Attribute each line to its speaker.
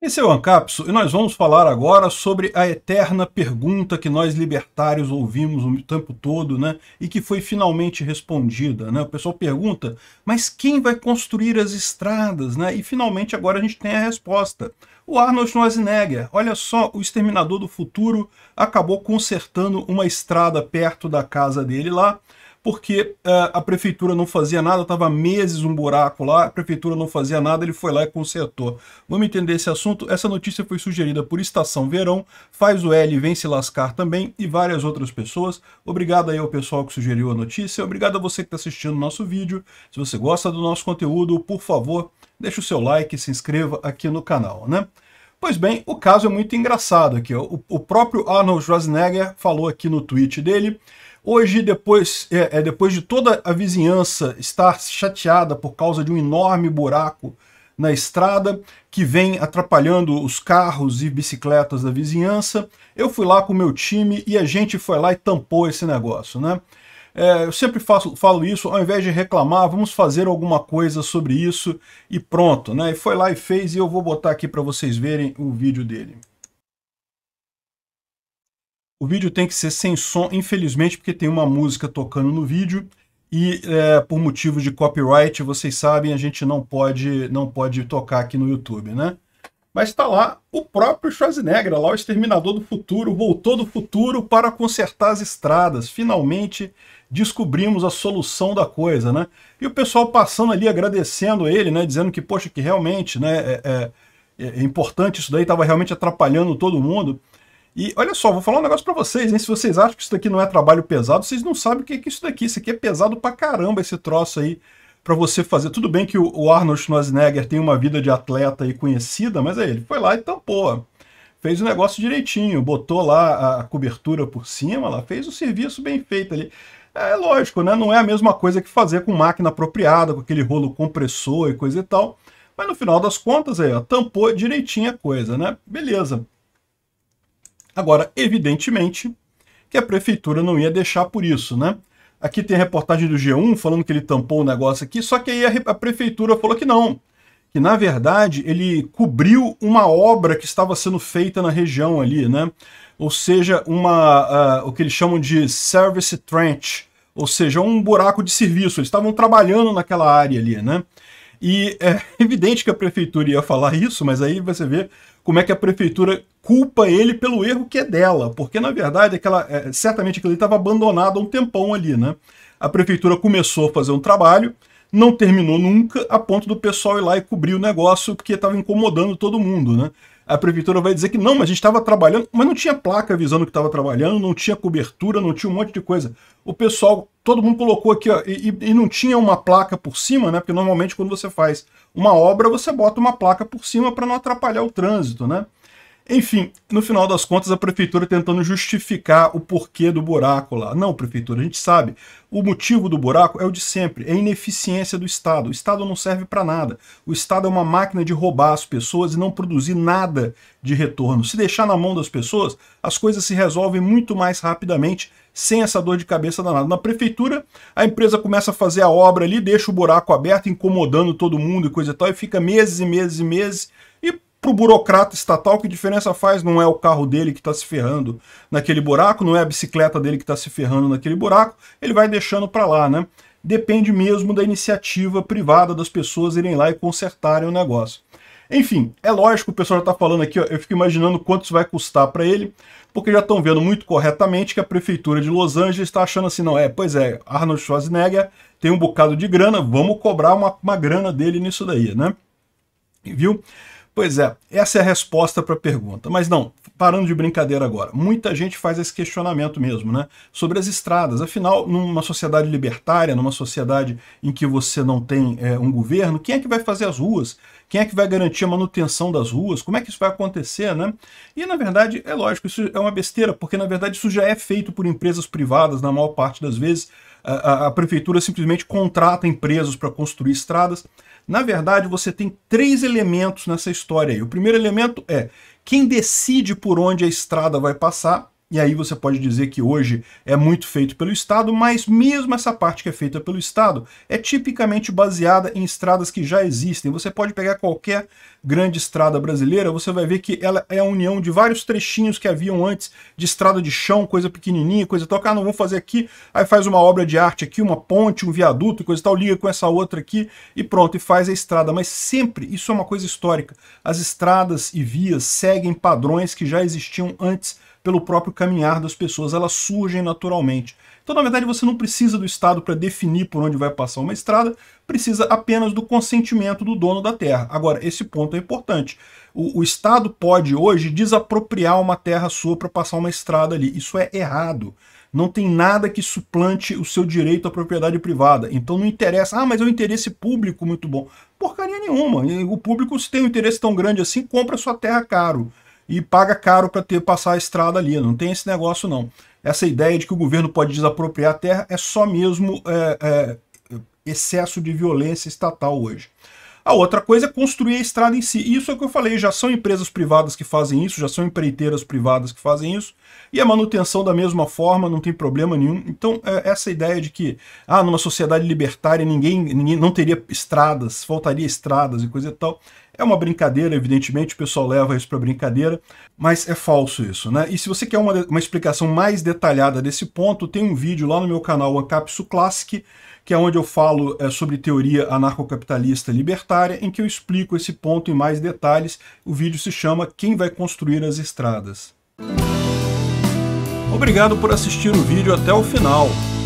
Speaker 1: Esse é o Ancapso e nós vamos falar agora sobre a eterna pergunta que nós libertários ouvimos o tempo todo, né? E que foi finalmente respondida, né? O pessoal pergunta, mas quem vai construir as estradas, né? E finalmente agora a gente tem a resposta. O Arnold Schwarzenegger, olha só, o Exterminador do Futuro acabou consertando uma estrada perto da casa dele lá, porque uh, a prefeitura não fazia nada, estava meses um buraco lá, a prefeitura não fazia nada, ele foi lá e consertou. Vamos entender esse assunto? Essa notícia foi sugerida por Estação Verão, Faz o L Vem Se Lascar também e várias outras pessoas. Obrigado aí ao pessoal que sugeriu a notícia, obrigado a você que está assistindo o nosso vídeo. Se você gosta do nosso conteúdo, por favor, deixe o seu like e se inscreva aqui no canal, né? Pois bem, o caso é muito engraçado aqui. O, o próprio Arnold Schwarzenegger falou aqui no tweet dele Hoje, depois, é, é, depois de toda a vizinhança estar chateada por causa de um enorme buraco na estrada que vem atrapalhando os carros e bicicletas da vizinhança, eu fui lá com o meu time e a gente foi lá e tampou esse negócio, né? É, eu sempre faço, falo isso, ao invés de reclamar, vamos fazer alguma coisa sobre isso e pronto, né? E foi lá e fez e eu vou botar aqui para vocês verem o vídeo dele. O vídeo tem que ser sem som, infelizmente, porque tem uma música tocando no vídeo e é, por motivo de copyright, vocês sabem, a gente não pode, não pode tocar aqui no YouTube, né? Mas está lá o próprio Schwarzenegger, lá o Exterminador do Futuro, voltou do futuro para consertar as estradas. Finalmente descobrimos a solução da coisa, né? E o pessoal passando ali, agradecendo ele, né? Dizendo que, poxa, que realmente né, é, é, é importante isso daí, estava realmente atrapalhando todo mundo. E olha só, vou falar um negócio para vocês, hein? Se vocês acham que isso daqui não é trabalho pesado, vocês não sabem o que é isso daqui. Isso aqui é pesado pra caramba, esse troço aí, para você fazer. Tudo bem que o Arnold Schwarzenegger tem uma vida de atleta aí conhecida, mas aí ele foi lá e tampou. Fez o negócio direitinho, botou lá a cobertura por cima, lá, fez o serviço bem feito ali. É lógico, né? Não é a mesma coisa que fazer com máquina apropriada, com aquele rolo compressor e coisa e tal. Mas no final das contas, aí, ó, tampou direitinho a coisa, né? Beleza. Agora, evidentemente, que a prefeitura não ia deixar por isso, né? Aqui tem a reportagem do G1 falando que ele tampou o negócio aqui, só que aí a, a prefeitura falou que não, que na verdade ele cobriu uma obra que estava sendo feita na região ali, né? Ou seja, uma, uh, o que eles chamam de service trench, ou seja, um buraco de serviço. Eles estavam trabalhando naquela área ali, né? E é evidente que a prefeitura ia falar isso, mas aí você vê como é que a prefeitura culpa ele pelo erro que é dela, porque na verdade aquela, é, certamente aquilo estava abandonado há um tempão ali, né? A prefeitura começou a fazer um trabalho, não terminou nunca, a ponto do pessoal ir lá e cobrir o negócio porque estava incomodando todo mundo, né? a prefeitura vai dizer que não, mas a gente estava trabalhando, mas não tinha placa avisando que estava trabalhando, não tinha cobertura, não tinha um monte de coisa. O pessoal, todo mundo colocou aqui, ó, e, e, não tinha uma placa por cima, né? Porque normalmente quando você faz uma obra, você bota uma placa por cima para não atrapalhar o trânsito, né? Enfim, no final das contas, a prefeitura tentando justificar o porquê do buraco lá. Não, prefeitura, a gente sabe. O motivo do buraco é o de sempre, é a ineficiência do Estado. O Estado não serve para nada. O Estado é uma máquina de roubar as pessoas e não produzir nada de retorno. Se deixar na mão das pessoas, as coisas se resolvem muito mais rapidamente, sem essa dor de cabeça danada. Na prefeitura, a empresa começa a fazer a obra ali, deixa o buraco aberto, incomodando todo mundo e coisa e tal, e fica meses e meses e meses para o burocrata estatal, que diferença faz? Não é o carro dele que está se ferrando naquele buraco, não é a bicicleta dele que está se ferrando naquele buraco, ele vai deixando para lá, né? Depende mesmo da iniciativa privada das pessoas irem lá e consertarem o negócio. Enfim, é lógico, o pessoal já está falando aqui, ó, eu fico imaginando quanto isso vai custar para ele, porque já estão vendo muito corretamente que a prefeitura de Los Angeles está achando assim, não é, pois é, Arnold Schwarzenegger tem um bocado de grana, vamos cobrar uma, uma grana dele nisso daí, né? Viu? Pois é, essa é a resposta para a pergunta. Mas não, parando de brincadeira agora, muita gente faz esse questionamento mesmo, né? Sobre as estradas. Afinal, numa sociedade libertária, numa sociedade em que você não tem é, um governo, quem é que vai fazer as ruas? Quem é que vai garantir a manutenção das ruas? Como é que isso vai acontecer, né? E, na verdade, é lógico, isso é uma besteira, porque, na verdade, isso já é feito por empresas privadas, na maior parte das vezes. A, a, a prefeitura simplesmente contrata empresas para construir estradas. Na verdade, você tem três elementos nessa história aí. O primeiro elemento é quem decide por onde a estrada vai passar e aí você pode dizer que hoje é muito feito pelo Estado, mas mesmo essa parte que é feita pelo Estado é tipicamente baseada em estradas que já existem. Você pode pegar qualquer grande estrada brasileira, você vai ver que ela é a união de vários trechinhos que haviam antes de estrada de chão, coisa pequenininha, coisa tal. Ah, não vamos fazer aqui, aí faz uma obra de arte aqui, uma ponte, um viaduto, coisa tal, liga com essa outra aqui e pronto, e faz a estrada. Mas sempre, isso é uma coisa histórica, as estradas e vias seguem padrões que já existiam antes pelo próprio caminhar das pessoas, elas surgem naturalmente. Então, na verdade, você não precisa do Estado para definir por onde vai passar uma estrada, precisa apenas do consentimento do dono da terra. Agora, esse ponto é importante. O, o Estado pode hoje desapropriar uma terra sua para passar uma estrada ali. Isso é errado. Não tem nada que suplante o seu direito à propriedade privada. Então não interessa, ah, mas é um interesse público muito bom. Porcaria nenhuma. O público, se tem um interesse tão grande assim, compra sua terra caro e paga caro para ter passar a estrada ali. Não tem esse negócio, não. Essa ideia de que o governo pode desapropriar a terra é só mesmo é, é, excesso de violência estatal hoje. A outra coisa é construir a estrada em si. Isso é o que eu falei, já são empresas privadas que fazem isso, já são empreiteiras privadas que fazem isso, e a manutenção da mesma forma, não tem problema nenhum. Então, é essa ideia de que, ah, numa sociedade libertária ninguém, ninguém não teria estradas, faltaria estradas e coisa e tal, é uma brincadeira, evidentemente, o pessoal leva isso para brincadeira, mas é falso isso, né? E se você quer uma, uma explicação mais detalhada desse ponto, tem um vídeo lá no meu canal Ancapsu Classic, que é onde eu falo é, sobre teoria anarcocapitalista libertária, em que eu explico esse ponto em mais detalhes. O vídeo se chama Quem vai construir as estradas? Obrigado por assistir o vídeo até o final.